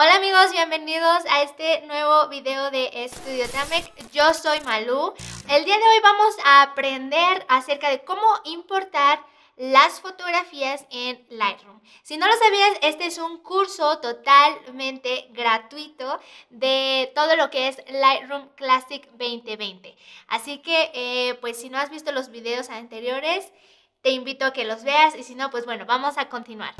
Hola amigos, bienvenidos a este nuevo video de Estudio Tamec. Yo soy Malú. El día de hoy vamos a aprender acerca de cómo importar las fotografías en Lightroom. Si no lo sabías, este es un curso totalmente gratuito de todo lo que es Lightroom Classic 2020. Así que, eh, pues si no has visto los videos anteriores, te invito a que los veas y si no, pues bueno, vamos a continuar.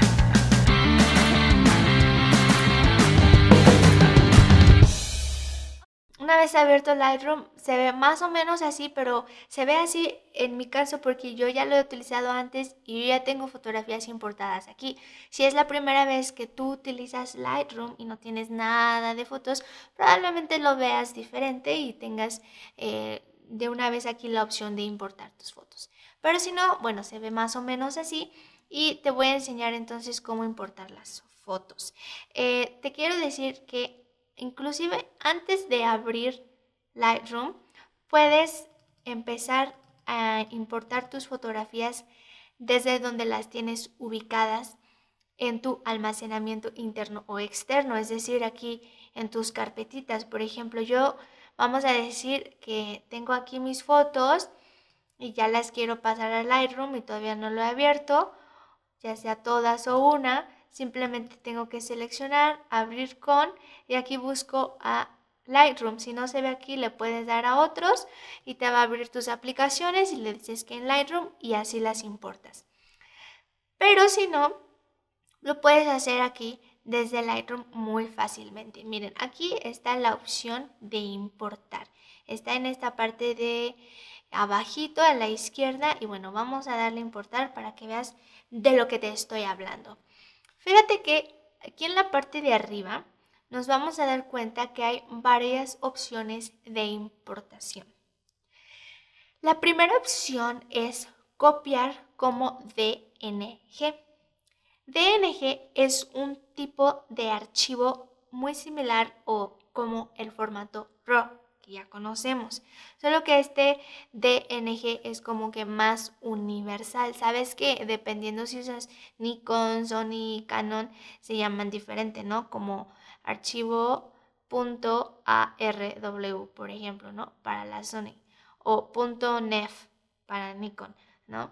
Una vez abierto Lightroom se ve más o menos así, pero se ve así en mi caso porque yo ya lo he utilizado antes y yo ya tengo fotografías importadas aquí. Si es la primera vez que tú utilizas Lightroom y no tienes nada de fotos, probablemente lo veas diferente y tengas eh, de una vez aquí la opción de importar tus fotos. Pero si no, bueno, se ve más o menos así y te voy a enseñar entonces cómo importar las fotos. Eh, te quiero decir que Inclusive antes de abrir Lightroom, puedes empezar a importar tus fotografías desde donde las tienes ubicadas en tu almacenamiento interno o externo, es decir, aquí en tus carpetitas. Por ejemplo, yo vamos a decir que tengo aquí mis fotos y ya las quiero pasar a Lightroom y todavía no lo he abierto, ya sea todas o una simplemente tengo que seleccionar, abrir con y aquí busco a Lightroom. Si no se ve aquí, le puedes dar a otros y te va a abrir tus aplicaciones y le dices que en Lightroom y así las importas. Pero si no, lo puedes hacer aquí desde Lightroom muy fácilmente. Miren, aquí está la opción de importar. Está en esta parte de abajito a la izquierda y bueno, vamos a darle importar para que veas de lo que te estoy hablando. Fíjate que aquí en la parte de arriba nos vamos a dar cuenta que hay varias opciones de importación. La primera opción es copiar como DNG. DNG es un tipo de archivo muy similar o como el formato RAW ya conocemos. Solo que este DNG es como que más universal. Sabes que dependiendo si usas Nikon, Sony, Canon, se llaman diferente, ¿no? Como archivo .arw, por ejemplo, ¿no? Para la Sony. O .nef para Nikon, ¿no?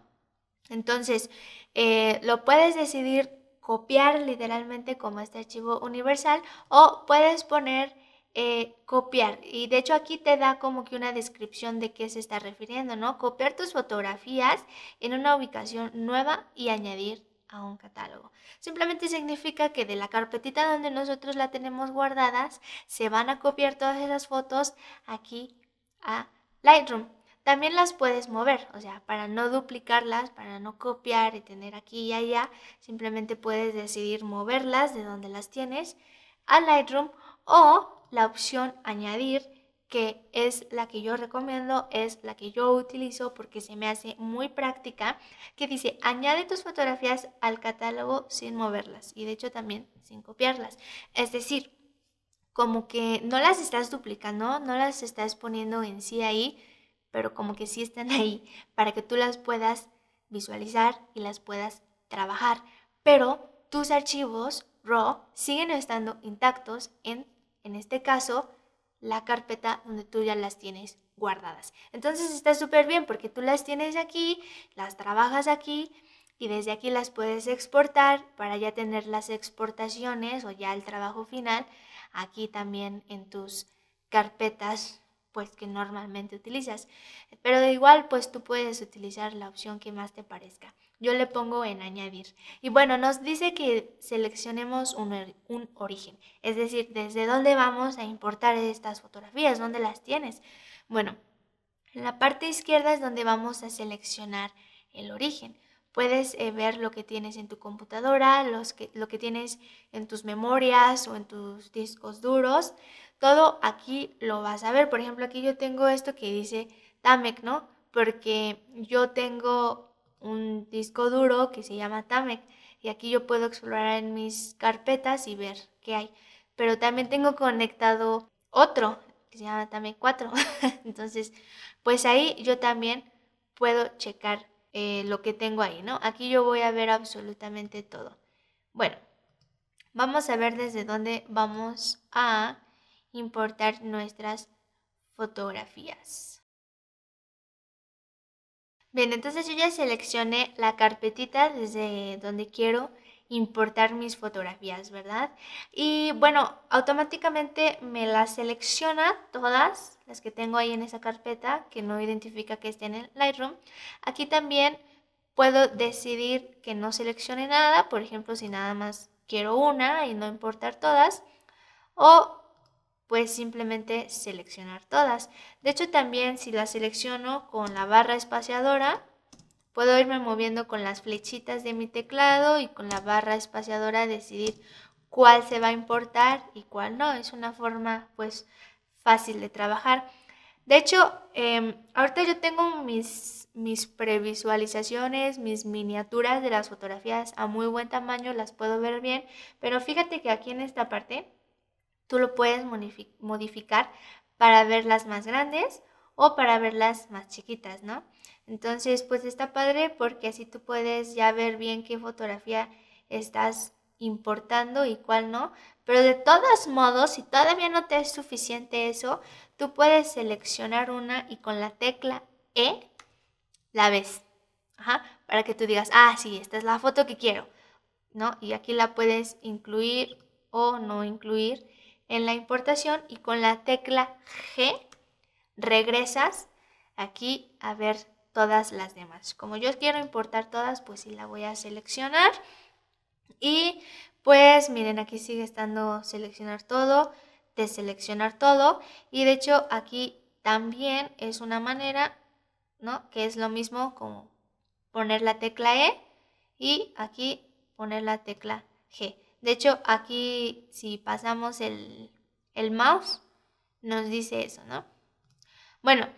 Entonces, eh, lo puedes decidir copiar literalmente como este archivo universal o puedes poner eh, copiar. Y de hecho aquí te da como que una descripción de qué se está refiriendo, ¿no? Copiar tus fotografías en una ubicación nueva y añadir a un catálogo. Simplemente significa que de la carpetita donde nosotros la tenemos guardadas, se van a copiar todas esas fotos aquí a Lightroom. También las puedes mover, o sea, para no duplicarlas, para no copiar y tener aquí y allá, simplemente puedes decidir moverlas de donde las tienes a Lightroom o la opción añadir, que es la que yo recomiendo, es la que yo utilizo porque se me hace muy práctica, que dice añade tus fotografías al catálogo sin moverlas y de hecho también sin copiarlas. Es decir, como que no las estás duplicando, no las estás poniendo en sí ahí, pero como que sí están ahí para que tú las puedas visualizar y las puedas trabajar. Pero tus archivos RAW siguen estando intactos en en este caso, la carpeta donde tú ya las tienes guardadas. Entonces está súper bien porque tú las tienes aquí, las trabajas aquí y desde aquí las puedes exportar para ya tener las exportaciones o ya el trabajo final aquí también en tus carpetas pues que normalmente utilizas. Pero de igual pues tú puedes utilizar la opción que más te parezca. Yo le pongo en añadir. Y bueno, nos dice que seleccionemos un, un, origen, es decir, desde dónde vamos a importar estas fotografías, dónde las tienes. Bueno, en la parte izquierda es donde vamos a seleccionar el origen. Puedes eh, ver lo que tienes en tu computadora, los que, lo que tienes en tus memorias o en tus discos duros. Todo aquí lo vas a ver. Por ejemplo, aquí yo tengo esto que dice Tamec, ¿no? Porque yo tengo un disco duro que se llama Tamec y aquí yo puedo explorar en mis carpetas y ver qué hay. Pero también tengo conectado otro que se llama Tamec 4. Entonces, pues ahí yo también puedo checar eh, lo que tengo ahí, ¿no? Aquí yo voy a ver absolutamente todo. Bueno, vamos a ver desde dónde vamos a importar nuestras fotografías. Bien, entonces yo ya seleccioné la carpetita desde donde quiero importar mis fotografías, ¿verdad? Y bueno, automáticamente me las selecciona todas las que tengo ahí en esa carpeta que no identifica que estén en Lightroom. Aquí también puedo decidir que no seleccione nada, por ejemplo, si nada más quiero una y no importar todas, o pues simplemente seleccionar todas. De hecho, también si las selecciono con la barra espaciadora, Puedo irme moviendo con las flechitas de mi teclado y con la barra espaciadora decidir cuál se va a importar y cuál no. Es una forma pues fácil de trabajar. De hecho, em, ahorita yo tengo mis, mis previsualizaciones, mis miniaturas de las fotografías a muy buen tamaño, las puedo ver bien, pero fíjate que aquí en esta parte tú lo puedes modificar para verlas más grandes o para verlas más chiquitas, ¿no? Entonces, pues está padre porque así tú puedes ya ver bien qué fotografía estás importando y cuál no. Pero de todos modos, si todavía no te es suficiente eso, tú puedes seleccionar una y con la tecla E la ves. Ajá, para que tú digas, ah, sí, esta es la foto que quiero. ¿No? Y aquí la puedes incluir o no incluir en la importación y con la tecla G regresas aquí a ver todas las demás. Como yo quiero importar todas, pues sí la voy a seleccionar. Y pues miren, aquí sigue estando seleccionar todo, deseleccionar todo. Y de hecho aquí también es una manera, ¿no? Que es lo mismo como poner la tecla E y aquí poner la tecla G. De hecho, aquí si pasamos el, el mouse, nos dice eso, ¿no? Bueno,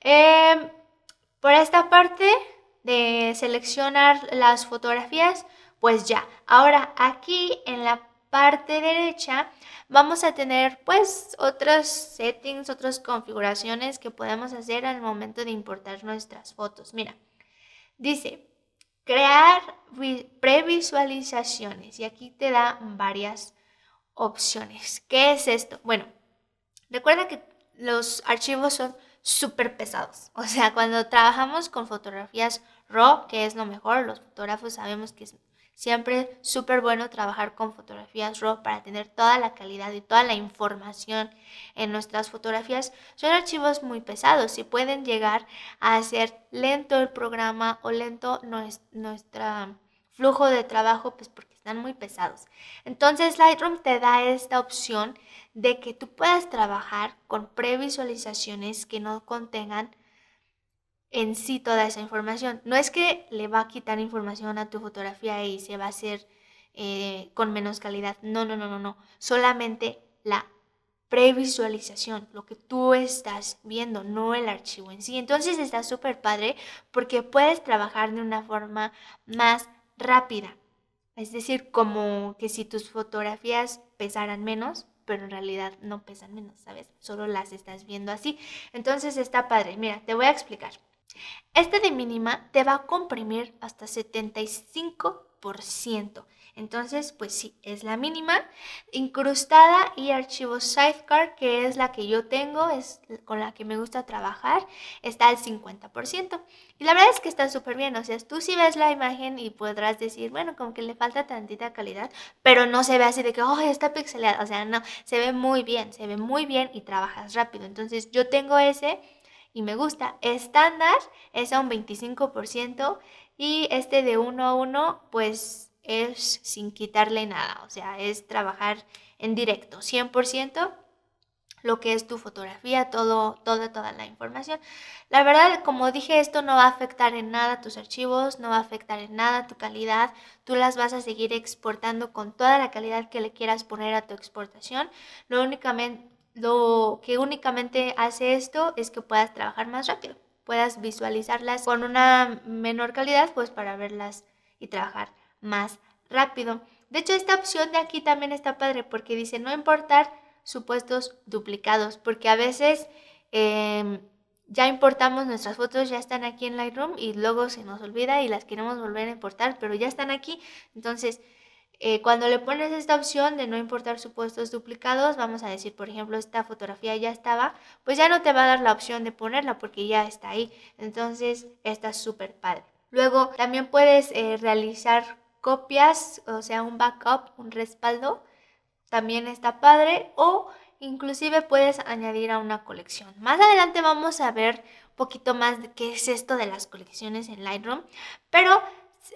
eh, por esta parte de seleccionar las fotografías, pues ya. Ahora aquí en la parte derecha vamos a tener pues otros settings, otras configuraciones que podemos hacer al momento de importar nuestras fotos. Mira, dice crear previsualizaciones y aquí te da varias opciones. ¿Qué es esto? Bueno, recuerda que los archivos son súper pesados. O sea, cuando trabajamos con fotografías RAW, que es lo mejor, los fotógrafos sabemos que es siempre súper bueno trabajar con fotografías RAW para tener toda la calidad y toda la información en nuestras fotografías. Son archivos muy pesados y pueden llegar a ser lento el programa o lento nuestro flujo de trabajo, pues porque están muy pesados. Entonces Lightroom te da esta opción de que tú puedas trabajar con previsualizaciones que no contengan en sí toda esa información. No es que le va a quitar información a tu fotografía y se va a hacer eh, con menos calidad. No, no, no, no, no. Solamente la previsualización, lo que tú estás viendo, no el archivo en sí. Entonces está súper padre porque puedes trabajar de una forma más rápida. Es decir, como que si tus fotografías pesaran menos, pero en realidad no pesan menos, ¿sabes? Solo las estás viendo así. Entonces está padre. Mira, te voy a explicar. Este de mínima te va a comprimir hasta 75%. Entonces, pues sí, es la mínima. Incrustada y archivo sidecar, que es la que yo tengo, es con la que me gusta trabajar, está al 50%. Y la verdad es que está súper bien. O sea, tú sí ves la imagen y podrás decir, bueno, como que le falta tantita calidad, pero no se ve así de que, oh, está pixelada. O sea, no, se ve muy bien, se ve muy bien y trabajas rápido. Entonces, yo tengo ese y me gusta. Estándar es a un 25% y este de 1 a 1, pues es sin quitarle nada, o sea, es trabajar en directo, 100% lo que es tu fotografía, todo, toda, toda la información. La verdad, como dije, esto no va a afectar en nada tus archivos, no va a afectar en nada tu calidad. Tú las vas a seguir exportando con toda la calidad que le quieras poner a tu exportación. Lo, únicamente, lo que únicamente hace esto es que puedas trabajar más rápido, puedas visualizarlas con una menor calidad, pues para verlas y trabajar más rápido. De hecho, esta opción de aquí también está padre porque dice no importar supuestos duplicados, porque a veces em, ya importamos nuestras fotos, ya están aquí en Lightroom y luego se nos olvida y las queremos volver a importar, pero ya están aquí. Entonces, eh, cuando le pones esta opción de no importar supuestos duplicados, vamos a decir, por ejemplo, esta fotografía ya estaba, pues ya no te va a dar la opción de ponerla porque ya está ahí. Entonces, está súper padre. Luego, también puedes eh, realizar copias, o sea, un backup, un respaldo. También está padre. O inclusive puedes añadir a una colección. Más adelante vamos a ver un poquito más de qué es esto de las colecciones en Lightroom. Pero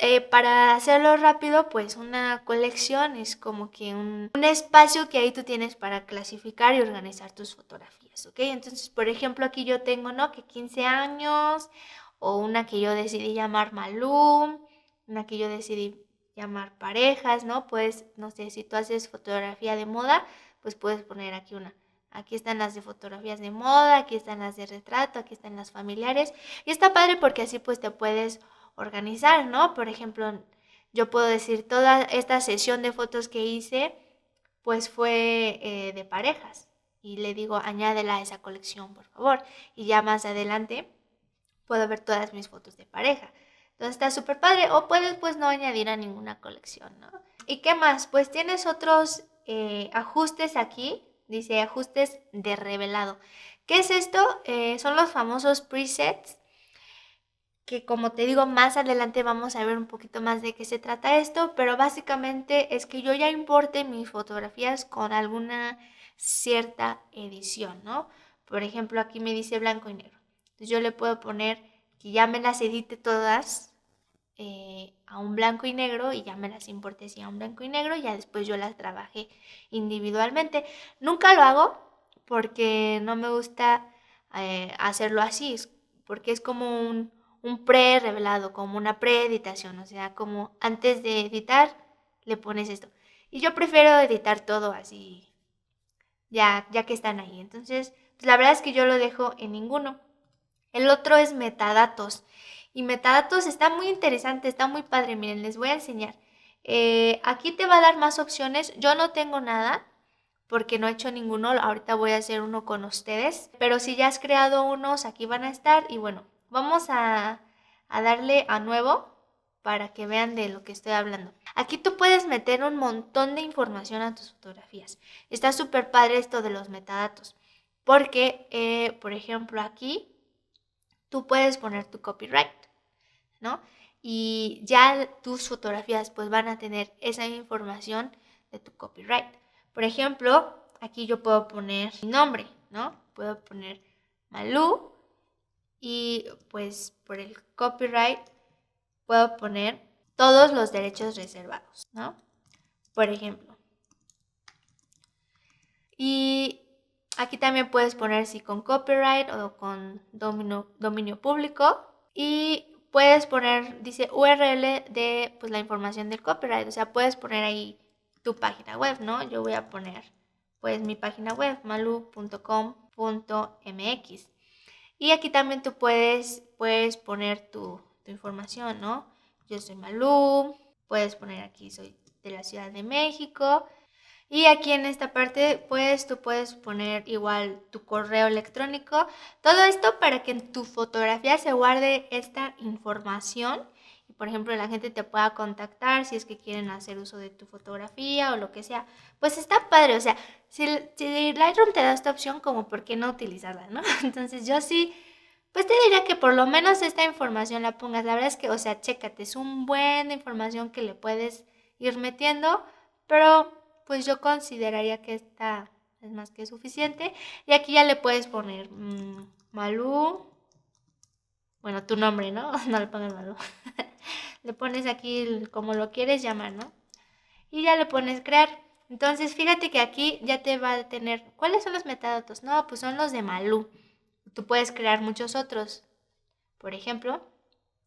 eh, para hacerlo rápido, pues una colección es como que un, un, espacio que ahí tú tienes para clasificar y organizar tus fotografías, ¿ok? Entonces, por ejemplo, aquí yo tengo, ¿no? Que 15 años, o una que yo decidí llamar Malum, una que yo decidí llamar parejas, ¿no? Pues, no sé, si tú haces fotografía de moda, pues puedes poner aquí una. Aquí están las de fotografías de moda, aquí están las de retrato, aquí están las familiares. Y está padre porque así pues te puedes organizar, ¿no? Por ejemplo, yo puedo decir, toda esta sesión de fotos que hice, pues fue eh, de parejas. Y le digo, añádela a esa colección, por favor. Y ya más adelante puedo ver todas mis fotos de pareja. Entonces está súper padre. O puedes pues no añadir a ninguna colección, ¿no? ¿Y qué más? Pues tienes otros eh, ajustes aquí. Dice ajustes de revelado. ¿Qué es esto? Eh, son los famosos presets que como te digo más adelante vamos a ver un poquito más de qué se trata esto, pero básicamente es que yo ya importe mis fotografías con alguna cierta edición, ¿no? Por ejemplo, aquí me dice blanco y negro. Entonces yo le puedo poner que ya me las edite todas eh, a un blanco y negro y ya me las importe así a un blanco y negro y ya después yo las trabajé individualmente. Nunca lo hago porque no me gusta eh, hacerlo así, porque es como un un pre-revelado, como una pre-editación, o sea, como antes de editar le pones esto. Y yo prefiero editar todo así, ya, ya que están ahí. Entonces, pues la verdad es que yo lo dejo en ninguno. El otro es metadatos. Y metadatos está muy interesante, está muy padre. Miren, les voy a enseñar. Eh, aquí te va a dar más opciones. Yo no tengo nada porque no he hecho ninguno. Ahorita voy a hacer uno con ustedes. Pero si ya has creado unos, aquí van a estar. Y bueno, Vamos a, darle a nuevo para que vean de lo que estoy hablando. Aquí tú puedes meter un montón de información a tus fotografías. Está súper padre esto de los metadatos. Porque, eh, por ejemplo, aquí tú puedes poner tu copyright, ¿no? Y ya tus fotografías pues van a tener esa información de tu copyright. Por ejemplo, aquí yo puedo poner mi nombre, ¿no? Puedo poner Malú y pues por el copyright puedo poner todos los derechos reservados, ¿no? Por ejemplo. Y aquí también puedes poner si con copyright o con dominio, público. Y puedes poner, dice URL de pues, la información del copyright. O sea, puedes poner ahí tu página web, ¿no? Yo voy a poner pues mi página web, malu.com.mx. Y aquí también tú puedes, puedes poner tu, información, ¿no? Yo soy Malú, puedes poner aquí soy de la Ciudad de México. Y aquí en esta parte, pues tú puedes poner igual tu correo electrónico. Todo esto para que en tu fotografía se guarde esta información por ejemplo la gente te pueda contactar si es que quieren hacer uso de tu fotografía o lo que sea, pues está padre, o sea, si, si Lightroom te da esta opción, como por qué no utilizarla, ¿no? Entonces yo sí, pues te diría que por lo menos esta información la pongas, la verdad es que, o sea, chécate, es un buen información que le puedes ir metiendo, pero pues yo consideraría que esta es más que suficiente. Y aquí ya le puedes poner mmm, Malú, bueno, tu nombre, ¿no? No le pongas Malú. le pones aquí como lo quieres llamar, ¿no? Y ya le pones crear. Entonces, fíjate que aquí ya te va a tener, ¿cuáles son los metadatos? No, pues son los de Malú. Tú puedes crear muchos otros, por ejemplo.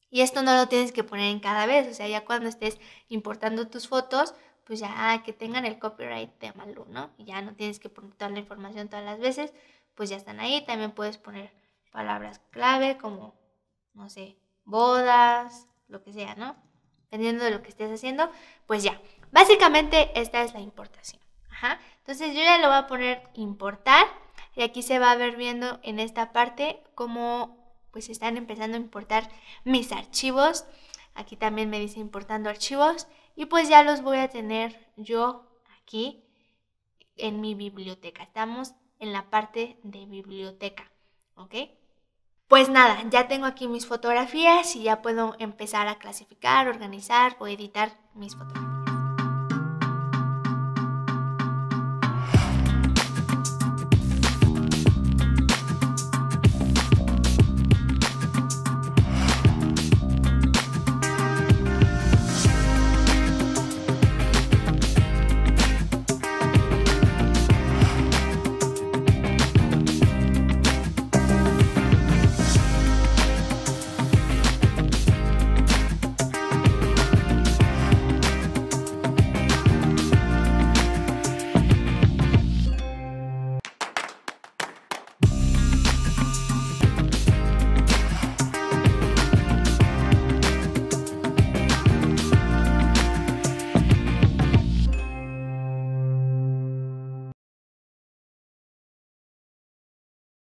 Y esto no lo tienes que poner en cada vez, o sea, ya cuando estés importando tus fotos, pues ya ah, que tengan el copyright de Malú, ¿no? Y ya no tienes que poner toda la información todas las veces, pues ya están ahí. También puedes poner palabras clave como, no sé, bodas, lo que sea, ¿no? Dependiendo de lo que estés haciendo, pues ya. Básicamente esta es la importación. Ajá. Entonces yo ya lo voy a poner importar y aquí se va a ver viendo en esta parte cómo pues están empezando a importar mis archivos. Aquí también me dice importando archivos y pues ya los voy a tener yo aquí en mi biblioteca. Estamos en la parte de biblioteca, ¿ok? Pues nada, ya tengo aquí mis fotografías y ya puedo empezar a clasificar, organizar o editar mis fotografías.